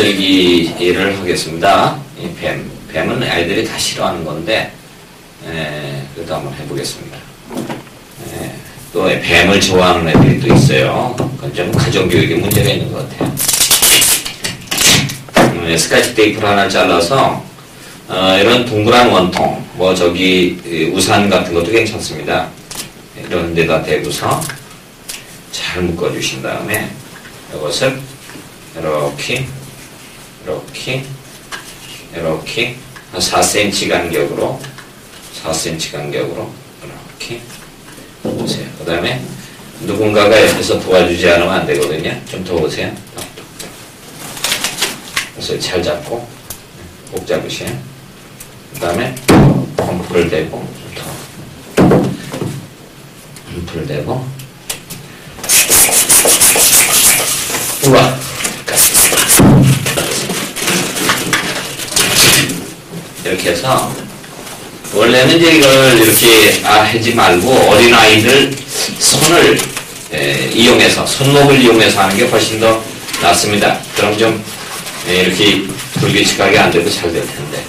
만들기를 하겠습니다. 이 뱀. 뱀은 아이들이 다 싫어하는 건데, 에, 그래도 한번 해보겠습니다. 에, 또 뱀을 좋아하는 애들이 또 있어요. 그건 좀 가정교육에 문제가 있는 것 같아요. 음, 스카치 테이프를 하나 잘라서, 어, 이런 동그란 원통, 뭐 저기 이 우산 같은 것도 괜찮습니다. 이런 데다 대고서 잘 묶어주신 다음에 이것을 이렇게 이렇게 이렇게 한 4cm 간격으로 4cm 간격으로 이렇게 보세요. 그 다음에 누군가가 옆에서 도와주지 않으면 안 되거든요. 좀 도우세요. 그래서 잘 잡고 꼭 잡으세요. 그 다음에 펌프를 대고 더 펌프를 대고 우와 이렇게 해서 원래는 이제 이걸 이렇게 아, 하지 말고 어린아이들 손을 에, 이용해서 손목을 이용해서 하는 게 훨씬 더 낫습니다. 그럼 좀 에, 이렇게 불규칙하게 안 되고 잘 될 텐데.